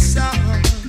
song.